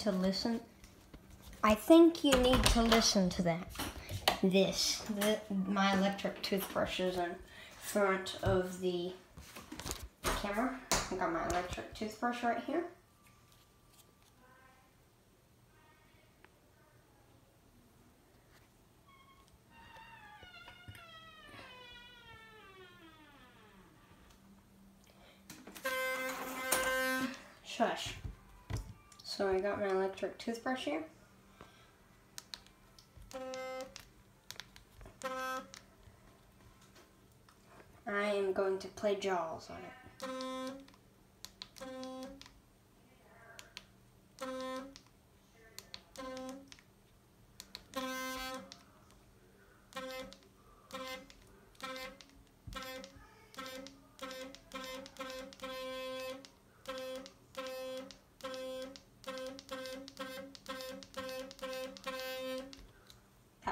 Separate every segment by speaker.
Speaker 1: to listen. I think you need to listen to that. This, the, my electric toothbrush is in front of the camera. I got my electric toothbrush right here. Shush. So I got my electric toothbrush here. I am going to play Jaws on it.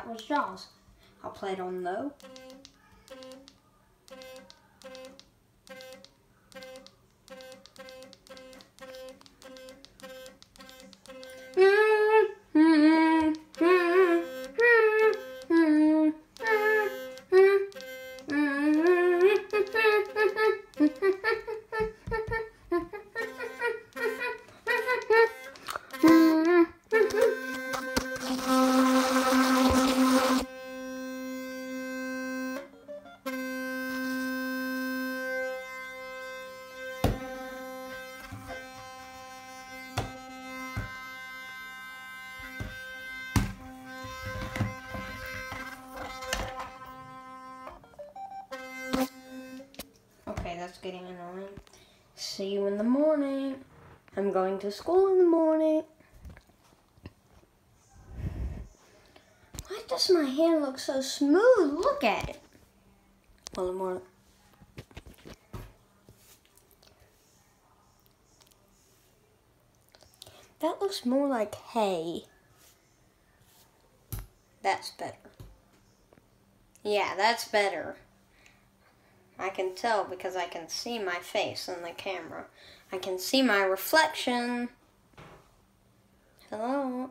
Speaker 1: Was Jaws. I'll play it on low. getting annoying. See you in the morning. I'm going to school in the morning. Why does my hair look so smooth? Look at it. Well, more. That looks more like hay. That's better. Yeah, that's better. I can tell because I can see my face in the camera. I can see my reflection. Hello?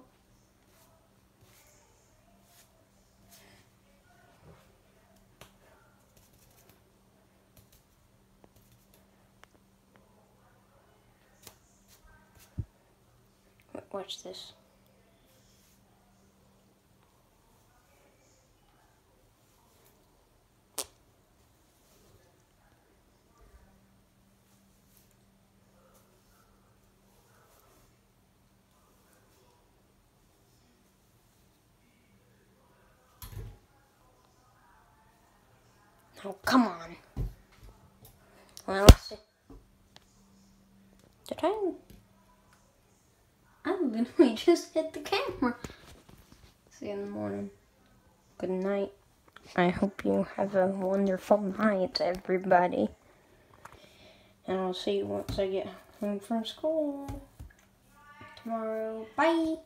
Speaker 1: Watch this. Oh, come on. Well, let's see. Did I? I literally just hit the camera. See you in the morning. Good night. I hope you have a wonderful night, everybody. And I'll see you once I get home from school tomorrow. Bye.